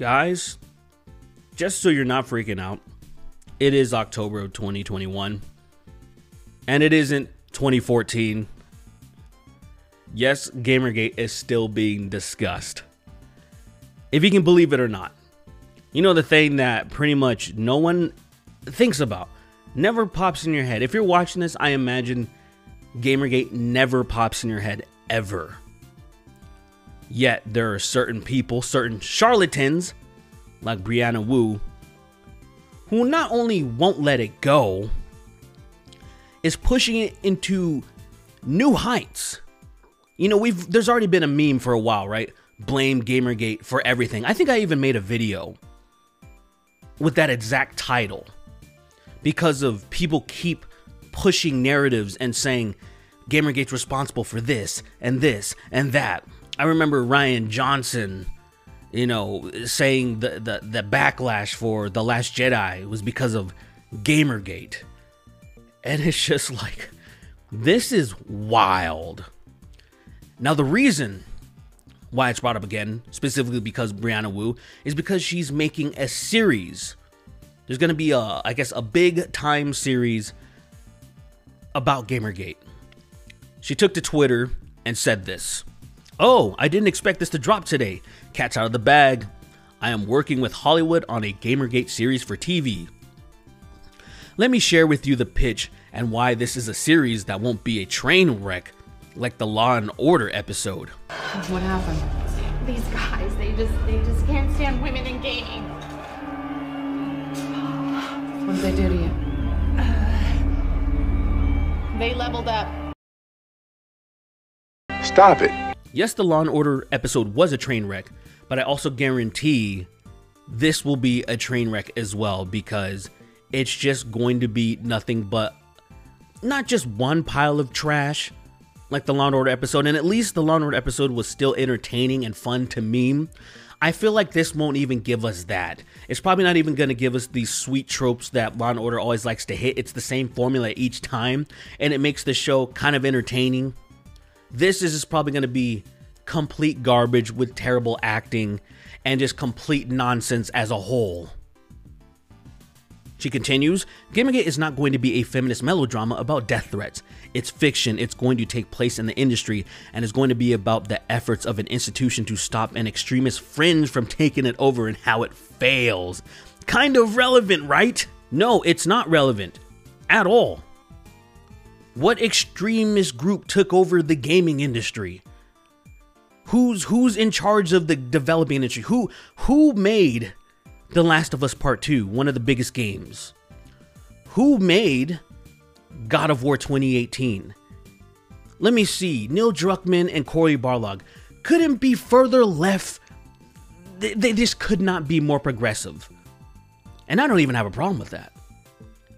Guys, just so you're not freaking out, it is October of 2021. And it isn't 2014. Yes, Gamergate is still being discussed. If you can believe it or not. You know, the thing that pretty much no one thinks about, never pops in your head. If you're watching this, I imagine Gamergate never pops in your head ever. Yet there are certain people, certain charlatans, like Brianna Wu, who not only won't let it go, is pushing it into new heights. You know, we've there's already been a meme for a while, right? Blame Gamergate for everything. I think I even made a video with that exact title because of people keep pushing narratives and saying Gamergate's responsible for this and this and that. I remember Rian Johnson, you know, saying the, the, the backlash for The Last Jedi was because of Gamergate. And it's just like, this is wild. Now, the reason why it's brought up again, specifically because Brianna Wu, is because she's making a series. There's going to be a, I guess, a big time series about Gamergate. She took to Twitter and said this Oh, I didn't expect this to drop today. Cat's out of the bag. I am working with Hollywood on a Gamergate series for TV. Let me share with you the pitch and why this is a series that won't be a train wreck like the Law and Order episode. What happened? These guys, they just they just can't stand women in gaming. What did they do to you? They leveled up. Stop it. Yes, the Law and Order episode was a train wreck, but I also guarantee this will be a train wreck as well because it's just going to be nothing but not just one pile of trash like the Law and Order episode, and at least the Law and Order episode was still entertaining and fun to meme. I feel like this won't even give us that. It's probably not even going to give us these sweet tropes that Law and Order always likes to hit. It's the same formula each time, and it makes the show kind of entertaining. This is probably going to be complete garbage with terrible acting and just complete nonsense as a whole. She continues, Gamergate is not going to be a feminist melodrama about death threats. It's fiction, it's going to take place in the industry, and is going to be about the efforts of an institution to stop an extremist fringe from taking it over and how it fails. Kind of relevant, right? No, it's not relevant. At all. What extremist group took over the gaming industry? Who's who's in charge of the developing industry? Who who made The Last of Us Part 2, one of the biggest games? Who made God of War 2018? Let me see. Neil Druckmann and Cory Barlog couldn't be further left. They, they just could not be more progressive. And I don't even have a problem with that.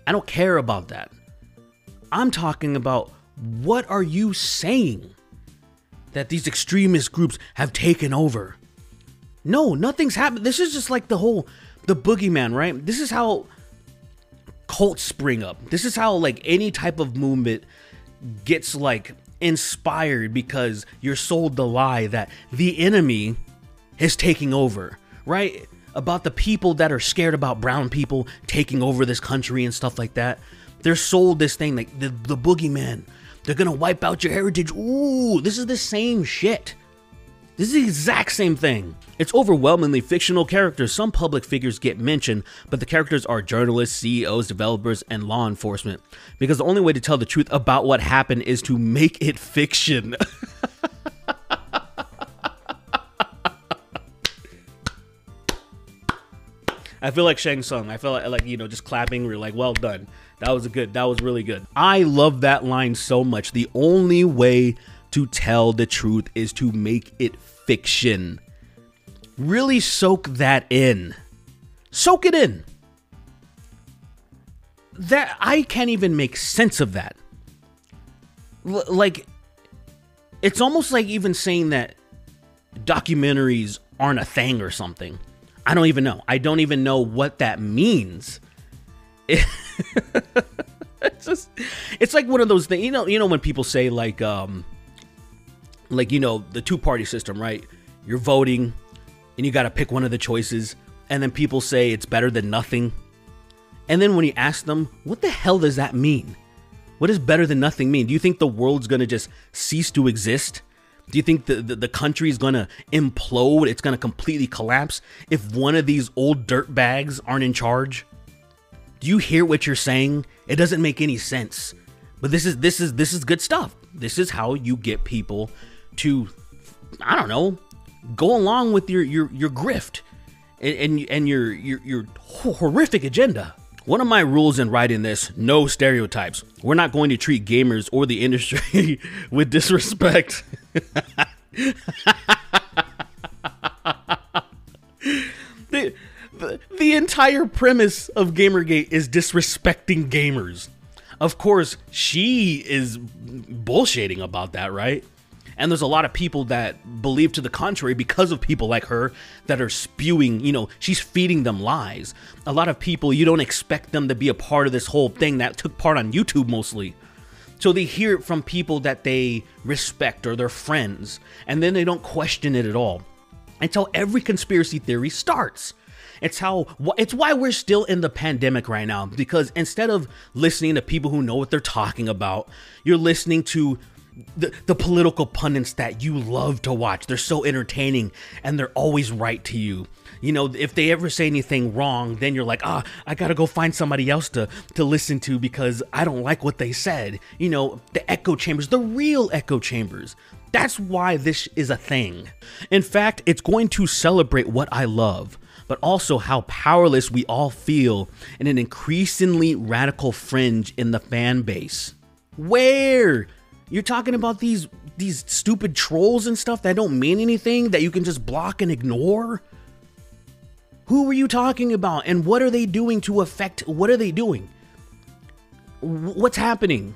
I don't care about that. I'm talking about what are you saying that these extremist groups have taken over? No, nothing's happened. This is just like the whole the boogeyman, right? This is how cults spring up. This is how like any type of movement gets like inspired because you're sold the lie that the enemy is taking over, right? About the people that are scared about brown people taking over this country and stuff like that. They're sold this thing like the, the boogeyman. They're gonna wipe out your heritage. Ooh, this is the same shit. This is the exact same thing. It's overwhelmingly fictional characters. Some public figures get mentioned, but the characters are journalists, CEOs, developers, and law enforcement. Because the only way to tell the truth about what happened is to make it fiction. I feel like Shang Tsung. I feel like, like you know, just clapping. We're like, well done. That was a good. That was really good. I love that line so much. The only way to tell the truth is to make it fiction. Really soak that in. Soak it in. That I can't even make sense of that. L- like it's almost like even saying that documentaries aren't a thing or something. I don't even know. I don't even know what that means. it's just it's like one of those things. You know, you know when people say like um like you know the two party system, right? You're voting, and you got to pick one of the choices, and then people say it's better than nothing. And then when you ask them, what the hell does that mean? What does better than nothing mean? Do you think the world's gonna just cease to exist? Do you think the, the, the country is gonna implode? It's gonna completely collapse if one of these old dirt bags aren't in charge? Do you hear what you're saying? It doesn't make any sense. But this is this is this is good stuff. This is how you get people to I don't know, go along with your your your grift and and, and your, your your horrific agenda. One of my rules in writing this no stereotypes. We're not going to treat gamers or the industry with disrespect. the, the, the entire premise of Gamergate is disrespecting gamers. Of course, she is bullshitting about that, right? And there's a lot of people that believe to the contrary because of people like her that are spewing, you know, she's feeding them lies. A lot of people, you don't expect them to be a part of this whole thing that took part on YouTube mostly. So they hear it from people that they respect or their friends, and then they don't question it at all. Until every conspiracy theory starts. It's how it's why we're still in the pandemic right now because instead of listening to people who know what they're talking about, you're listening to the, the political pundits that you love to watch. They're so entertaining and they're always right to you. You know, if they ever say anything wrong, then you're like, ah, I gotta go find somebody else to, to listen to because I don't like what they said. You know, the echo chambers, the real echo chambers. That's why this is a thing. In fact, it's going to celebrate what I love, but also how powerless we all feel in an increasingly radical fringe in the fan base. Where? You're talking about these these stupid trolls and stuff that don't mean anything that you can just block and ignore? Who are you talking about and what are they doing to affect what are they doing? What's happening?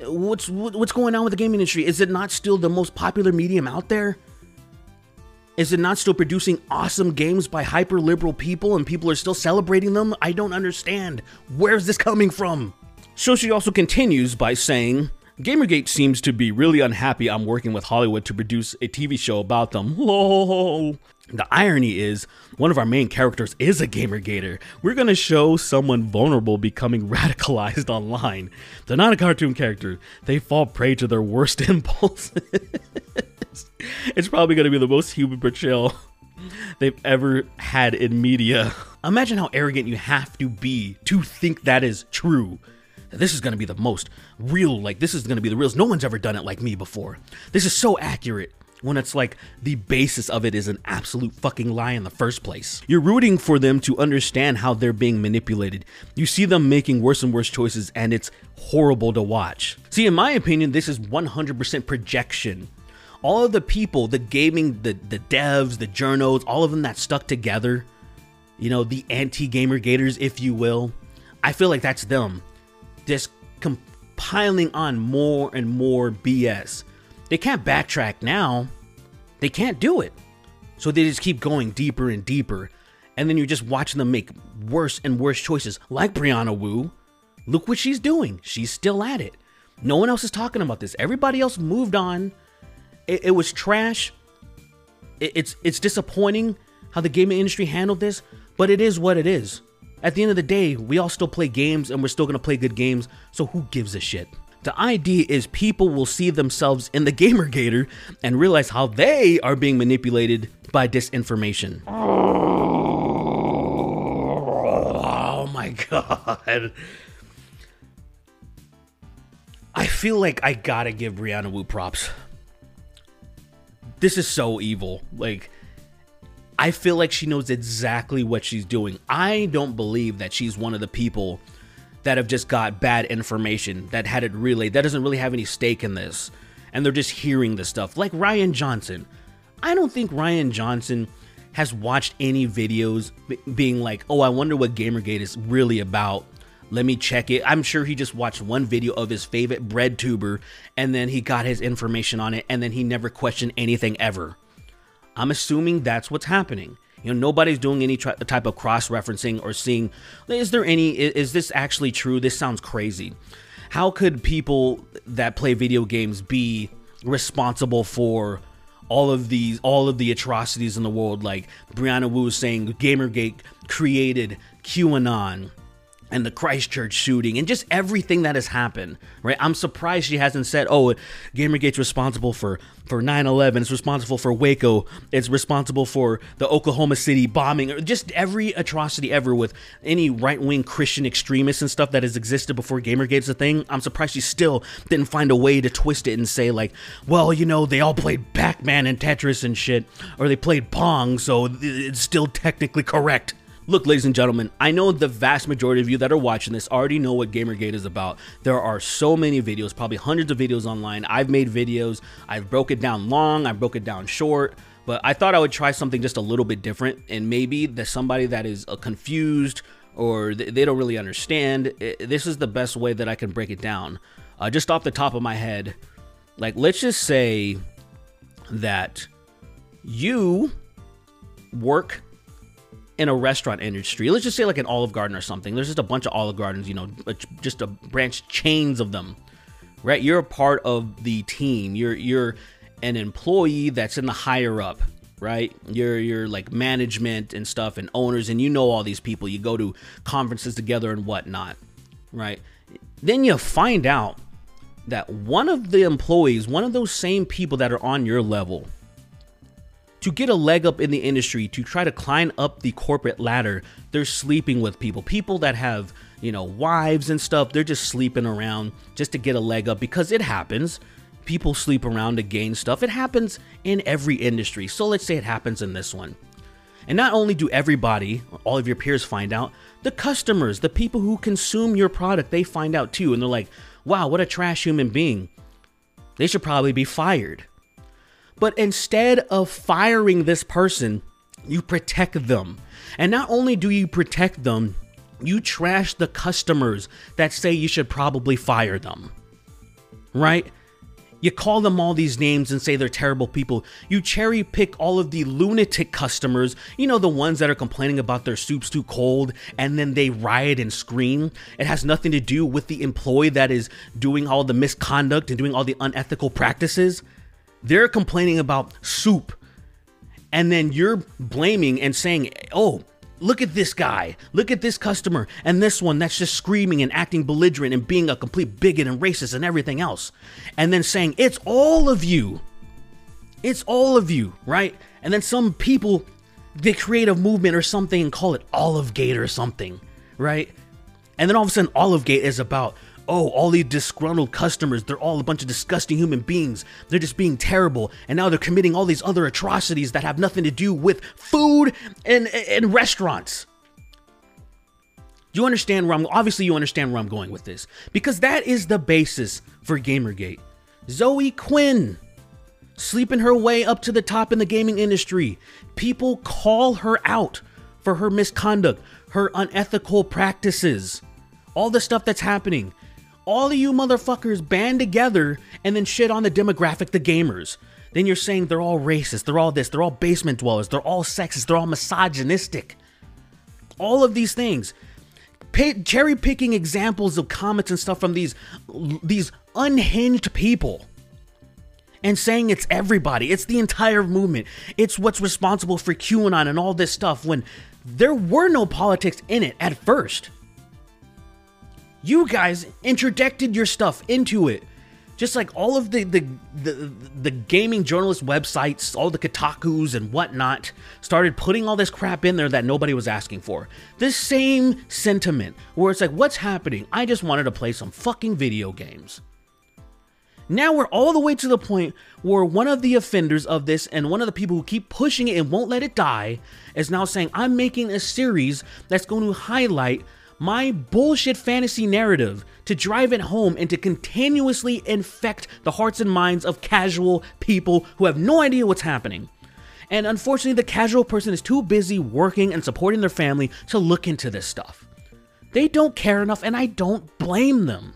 What's what's going on with the gaming industry? Is it not still the most popular medium out there? Is it not still producing awesome games by hyper liberal people and people are still celebrating them? I don't understand. Where's this coming from? So she also continues by saying, Gamergate seems to be really unhappy I'm working with Hollywood to produce a TV show about them. Lol. The irony is, one of our main characters is a gamergator. We're gonna show someone vulnerable becoming radicalized online. They're not a cartoon character, they fall prey to their worst impulses. it's probably gonna be the most human portrayal they've ever had in media. Imagine how arrogant you have to be to think that is true this is going to be the most real, like, this is going to be the real. No one's ever done it like me before. This is so accurate when it's like the basis of it is an absolute fucking lie in the first place. You're rooting for them to understand how they're being manipulated. You see them making worse and worse choices, and it's horrible to watch. See, in my opinion, this is 100% projection. All of the people, the gaming, the, the devs, the journos, all of them that stuck together, you know, the anti gamer gators, if you will, I feel like that's them just compiling on more and more BS. They can't backtrack now. They can't do it. So they just keep going deeper and deeper. And then you're just watching them make worse and worse choices, like Brianna Wu. Look what she's doing. She's still at it. No one else is talking about this. Everybody else moved on. It, it was trash. It, it's it's disappointing how the gaming industry handled this, but it is what it is. At the end of the day, we all still play games and we're still gonna play good games, so who gives a shit? The idea is people will see themselves in the Gamergator and realize how they are being manipulated by disinformation. Oh my god. I feel like I gotta give Brianna Wu props. This is so evil. Like, I feel like she knows exactly what she's doing. I don't believe that she's one of the people that have just got bad information that had it relayed that doesn't really have any stake in this and they're just hearing the stuff like Rian Johnson. I don't think Rian Johnson has watched any videos being like, "Oh, I wonder what Gamergate is really about." Let me check it. I'm sure he just watched one video of his favorite bread tuber and then he got his information on it and then he never questioned anything ever. I'm assuming that's what's happening. You know, nobody's doing any tri- type of cross referencing or seeing, is there any, is, is this actually true? This sounds crazy. How could people that play video games be responsible for all of these all of the atrocities in the world like Brianna Wu saying Gamergate created QAnon and the Christchurch shooting and just everything that has happened, right? I'm surprised she hasn't said, "Oh, Gamergate's responsible for for 9/11, it's responsible for Waco, it's responsible for the Oklahoma City bombing, or just every atrocity ever with any right-wing Christian extremists and stuff that has existed before Gamergate's a thing." I'm surprised she still didn't find a way to twist it and say like, "Well, you know, they all played Pac-Man and Tetris and shit, or they played Pong, so it's still technically correct." Look, ladies and gentlemen, I know the vast majority of you that are watching this already know what Gamergate is about. There are so many videos, probably hundreds of videos online. I've made videos, I've broke it down long, I broke it down short, but I thought I would try something just a little bit different and maybe that somebody that is uh, confused or they don't really understand, this is the best way that I can break it down. Uh, just off the top of my head, like let's just say that you work in a restaurant industry, let's just say like an Olive Garden or something. There's just a bunch of Olive Gardens, you know, just a branch chains of them, right? You're a part of the team. You're you're an employee that's in the higher up, right? You're you're like management and stuff and owners, and you know all these people. You go to conferences together and whatnot, right? Then you find out that one of the employees, one of those same people that are on your level, to get a leg up in the industry, to try to climb up the corporate ladder, they're sleeping with people. People that have, you know, wives and stuff, they're just sleeping around just to get a leg up because it happens. People sleep around to gain stuff. It happens in every industry. So let's say it happens in this one. And not only do everybody, all of your peers find out, the customers, the people who consume your product, they find out too. And they're like, wow, what a trash human being. They should probably be fired. But instead of firing this person, you protect them. And not only do you protect them, you trash the customers that say you should probably fire them. Right? You call them all these names and say they're terrible people. You cherry pick all of the lunatic customers, you know, the ones that are complaining about their soup's too cold and then they riot and scream. It has nothing to do with the employee that is doing all the misconduct and doing all the unethical practices. They're complaining about soup. And then you're blaming and saying, oh, look at this guy, look at this customer, and this one that's just screaming and acting belligerent and being a complete bigot and racist and everything else. And then saying, it's all of you. It's all of you, right? And then some people, they create a movement or something and call it Olive Gate or something, right? And then all of a sudden, Olive Gate is about, oh, all these disgruntled customers, they're all a bunch of disgusting human beings. They're just being terrible. And now they're committing all these other atrocities that have nothing to do with food and, and restaurants. You understand where I'm obviously you understand where I'm going with this? Because that is the basis for Gamergate. Zoe Quinn sleeping her way up to the top in the gaming industry. People call her out for her misconduct, her unethical practices, all the stuff that's happening all of you motherfuckers band together and then shit on the demographic, the gamers. Then you're saying they're all racist, they're all this, they're all basement dwellers, they're all sexist, they're all misogynistic. All of these things. cherry picking examples of comments and stuff from these these unhinged people and saying it's everybody, it's the entire movement, it's what's responsible for QAnon and all this stuff when there were no politics in it at first. You guys interjected your stuff into it. Just like all of the, the the the, gaming journalist websites, all the Kotaku's and whatnot, started putting all this crap in there that nobody was asking for. This same sentiment, where it's like, what's happening? I just wanted to play some fucking video games. Now we're all the way to the point where one of the offenders of this and one of the people who keep pushing it and won't let it die is now saying, I'm making a series that's going to highlight my bullshit fantasy narrative to drive it home and to continuously infect the hearts and minds of casual people who have no idea what's happening. And unfortunately, the casual person is too busy working and supporting their family to look into this stuff. They don't care enough, and I don't blame them.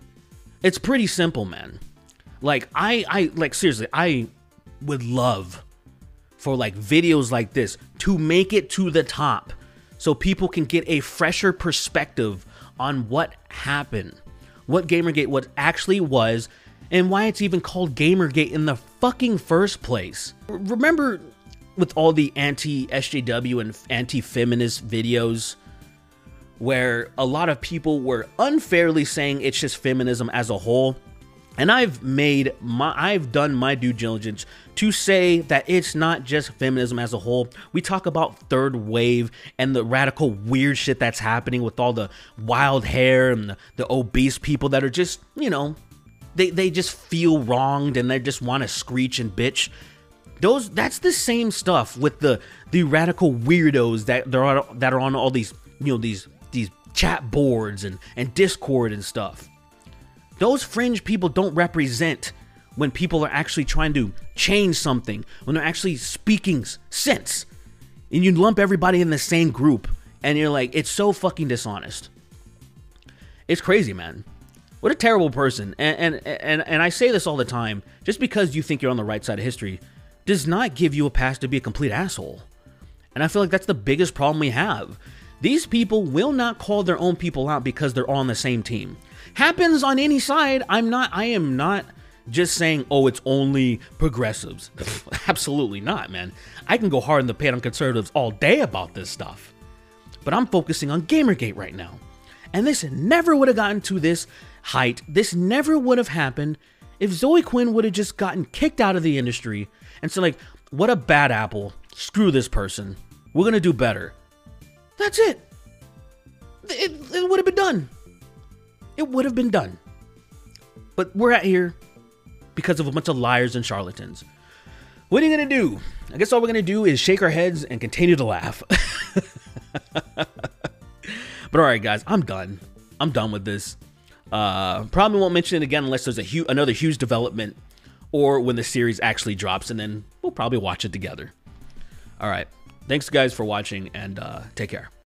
It's pretty simple, man. Like, I, I, like, seriously, I would love for like videos like this to make it to the top so people can get a fresher perspective on what happened, what Gamergate what actually was, and why it's even called Gamergate in the fucking first place. Remember with all the anti SJW and anti feminist videos where a lot of people were unfairly saying it's just feminism as a whole? And I've made my I've done my due diligence to say that it's not just feminism as a whole. We talk about third wave and the radical weird shit that's happening with all the wild hair and the, the obese people that are just, you know, they, they just feel wronged and they just want to screech and bitch. Those that's the same stuff with the the radical weirdos that there are that are on all these, you know, these these chat boards and and Discord and stuff. Those fringe people don't represent when people are actually trying to change something, when they're actually speaking sense. And you lump everybody in the same group, and you're like, it's so fucking dishonest. It's crazy, man. What a terrible person. And, and and and I say this all the time, just because you think you're on the right side of history does not give you a pass to be a complete asshole. And I feel like that's the biggest problem we have. These people will not call their own people out because they're on the same team. Happens on any side. I'm not I am not just saying, oh, it's only progressives. Absolutely not, man. I can go hard in the paint on conservatives all day about this stuff. But I'm focusing on Gamergate right now. And this never would have gotten to this height. This never would have happened if Zoe Quinn would have just gotten kicked out of the industry and said, like, what a bad apple. Screw this person. We're going to do better. That's it. It, it would have been done. It would have been done. But we're at here because of a bunch of liars and charlatans. What are you going to do? I guess all we're going to do is shake our heads and continue to laugh. But all right, guys, I'm done. I'm done with this. Uh, probably won't mention it again unless there's a hu- another huge development or when the series actually drops, and then we'll probably watch it together. All right. Thanks, guys, for watching, and uh, take care.